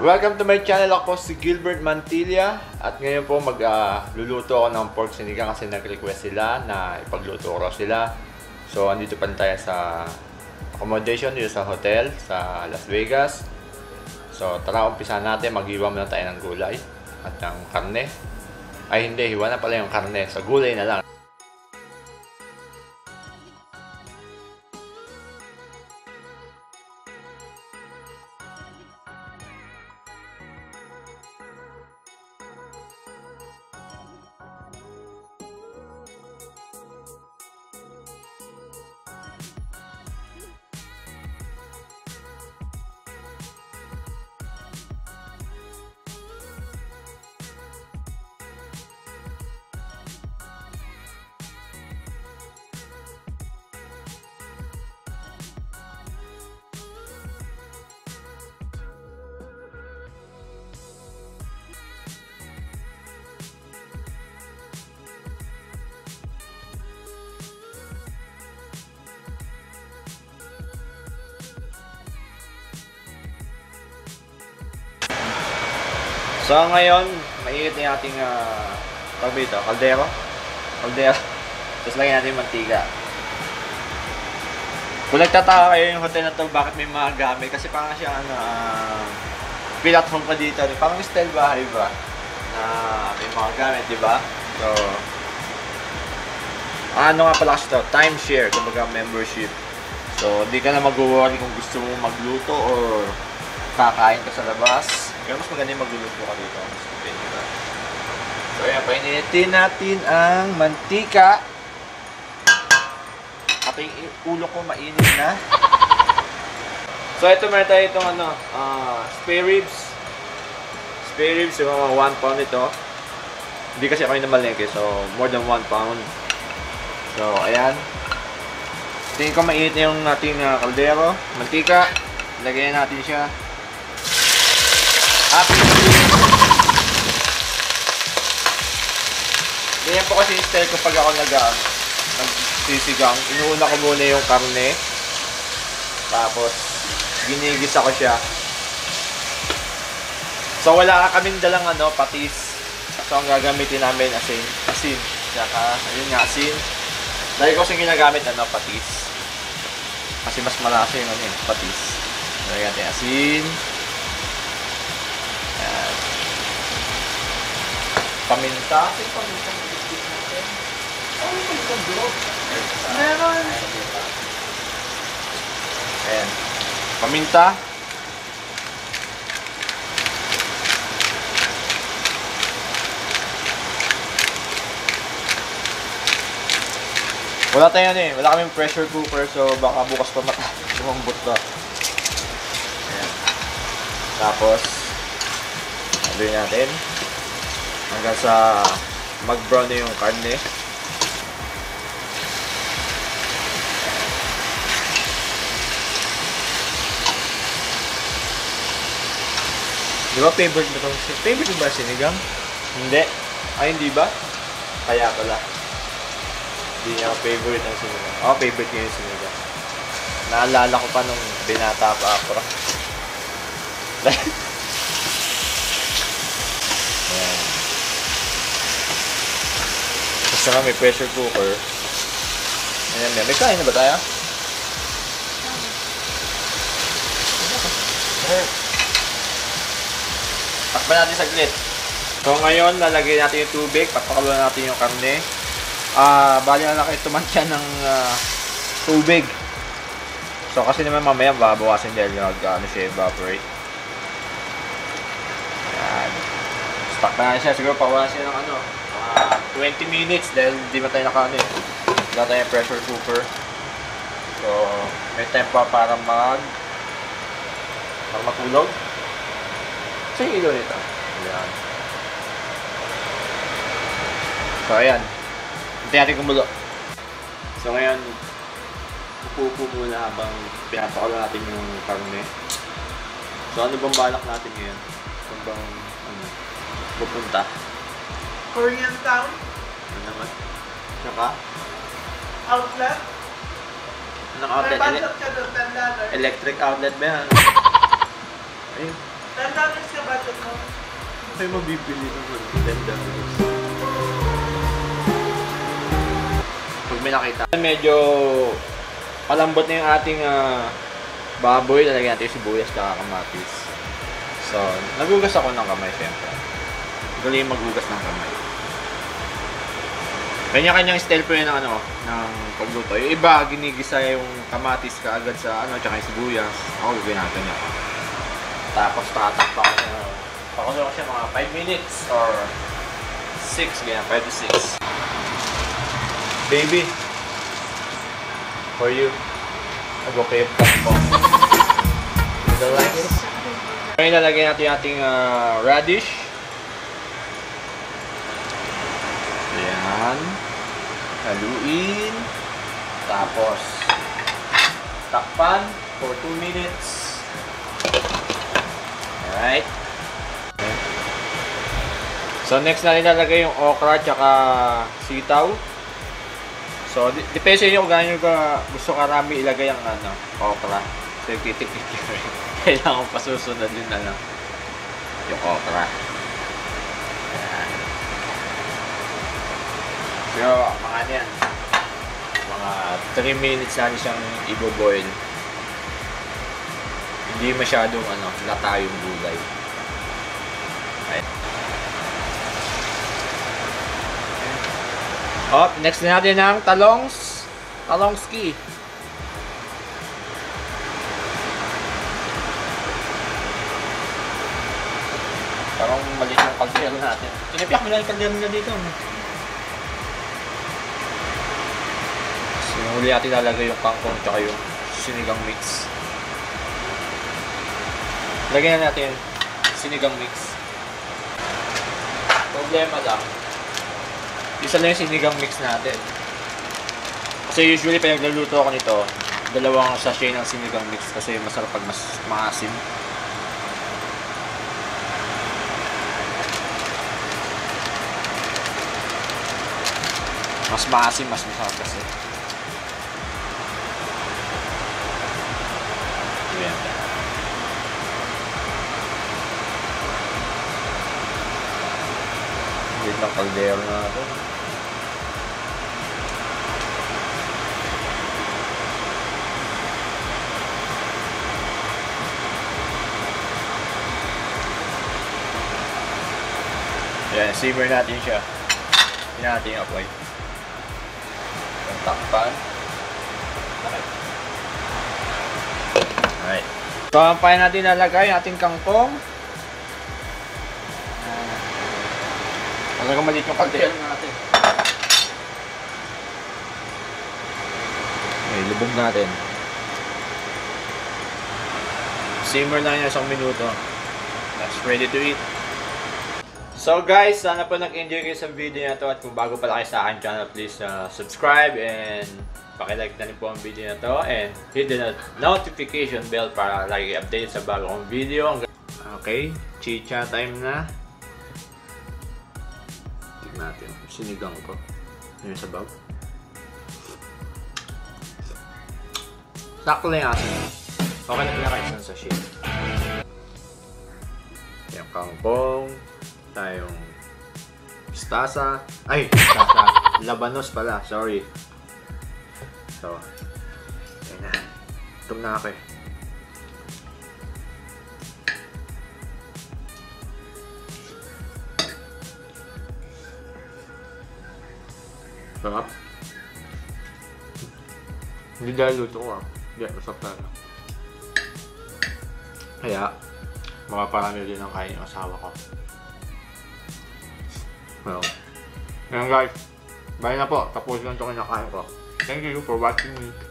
Welcome to my channel. Ako si Gilbert Mantilla. At ngayon po magluluto ako ng pork sinigang kasi nag-request sila na ipagluto ko sila. So, andito pa tayo sa accommodation dito sa hotel sa Las Vegas. So, tara umpisa natin. Mag-iwa muna tayo ng gulay at ng karne. Ay, hindi. Hiwa na pala yung karne. Sa gulay na lang. So ngayon, mainit na yung ating uh, tawag dito, kaldero. Kaldero. Tapos lagyan natin yung mantika. Kung nagtataka kayo yung hotel na to, bakit may mga gamit? Kasi parang siya, ano, uh, at home ka dito. Parang style bahay ba? Na may mga gamit, di ba? So, ano nga pala kasi to? Timeshare, kumbaga membership. So, hindi ka na mag-worry kung gusto mo magluto or kakain ka sa labas. Pero mas maganda yung magluluto ka dito. So, ayan, painitin natin ang mantika. At yung ulo ko mainit na. so, ito meron tayo itong ano, ah, spare ribs. Spare ribs, yung mga 1 pound ito. Hindi kasi ako yung namalengke, so more than 1 pound. So, ayan. Tingin ko mainit na yung ating uh, kaldero. Mantika. Lagyan natin siya. Happy Ganyan po kasi style ko pag ako nag uh, nagsisigang. Inuuna ko muna yung karne. Tapos, ginigisa ko siya. So, wala kaming dalang ano, patis. So, ang gagamitin namin asin. Asin. Tsaka, ayun nga, asin. Dahil kasi ginagamit ano, patis. Kasi mas malasa yung ano, yung patis. Lagyan natin asin. Paminta. Kasi paminta natin. Oh, paminta bro. Meron. Ayan. Paminta. Wala tayong ano eh, wala kaming pressure cooker so baka bukas pa mata lumambot to. Ayan. Tapos, haluin natin hanggang sa mag-brown na yung karne. Di ba favorite mo itong Favorite ba sinigang? Hindi. Ay, hindi ba? Kaya pala. Hindi niya favorite ang sinigang. Ako, favorite niya yung sinigang. Naalala ko pa nung binata pa ako. Nga may pressure cooker. Ayan, may, may kain na ba tayo? Takpan natin saglit. So ngayon, lalagay natin yung tubig, papakulo natin yung karne. Ah, bali na lang kayo tumantya ng ah, tubig. So kasi naman mamaya babawasan dahil nag ano siya evaporate. Ayan. Stock na siya. Siguro pawalan siya ng ano, 20 minutes dahil di ba tayo naka ano eh. Wala tayong pressure cooker. So, may time pa para mag para matulog. So, yung ilaw nito. Ayan. So, ayan. Hintayin natin kumulo. So, ngayon, upo muna habang pinapakalo natin yung karne. So, ano bang balak natin ngayon? Saan bang, ano, pupunta? Korean Town. Ano naman? Tsaka, Outlet. anong May outlet? Ele- budget ka doon, $10. electric outlet ba yan? Ayun. 10 dollars ka budget mo. Kayo mabibili naman? Ganda. Pag may nakita. Medyo palambot na yung ating ah, baboy. Lalagyan natin yung sibuyas kaka kamatis. So, nagugas ako ng kamay, siyempre. Galing magugas ng kamay. Kanya-kanyang style po yun ng ano, ng pagluto. Yung iba, ginigisa yung kamatis kaagad sa ano, tsaka yung sibuyas. Ako, gagawin natin yan. Tapos tatakpa ko siya. Pakulo ko siya mga 5 minutes or 6, ganyan, 5 to 6. Baby, for you, nag-okay po. You don't like it? Ngayon lalagyan natin yung ating ah, radish. Ayan. Haluin. Tapos, takpan for 2 minutes. Alright. So, next na nilalagay yung okra tsaka sitaw. So, depende sa inyo kung gaano ka gusto karami ilagay ang ano, okra. So, titiktik Kailangan pa susunod din ano, yung okra. So, mga yan. Mga 3 minutes na siyang i-boil. Hindi masyadong ano, lata yung gulay. Right. Oh, next na natin ang talongs. Talongski. Parang maliit yung kaldero natin. Tinipiyak mo na yung kaldero na dito. Sinuli natin lalagay yung kangkong tsaka yung sinigang mix. Lagyan na natin sinigang mix. Problema lang. Isa lang yung sinigang mix natin. Kasi usually pag nagluluto ako nito, dalawang sachet ng sinigang mix kasi masarap pag mas maasim. Mas maasim, mas masarap kasi. Ayan. Hindi lang kaldero natin. Ayan, simmer natin siya. Hindi natin yung apoy. Yung takpan. Alright. So, ang pa natin lalagay ang ating kangkong. Talagang maliit yung kaldero natin. Okay, lubog natin. Simmer lang yan isang minuto. That's ready to eat. So guys, sana po nag-enjoy kayo sa video na to at kung bago pala kayo sa akin channel, please uh, subscribe and pakilike na rin po ang video na to and hit the not- notification bell para lagi update sa bago video. Okay, chicha time na. Tignan natin, sinigang ko. Yung sabaw. Sakto lang yung asin. Okay na pinakain sa sachet. Yung kangkong, tayong mustasa. Ay, mustasa. Labanos pala, sorry. So, ayun na. Gutom na ako eh. Sarap. Hindi dahil luto ko ah. Hindi, masarap talaga. Kaya, makaparami din ang kain yung asawa ko. Well, yan guys. Bye na po. Tapos lang itong kinakain ko. Thank you for watching me.